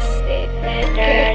trusted.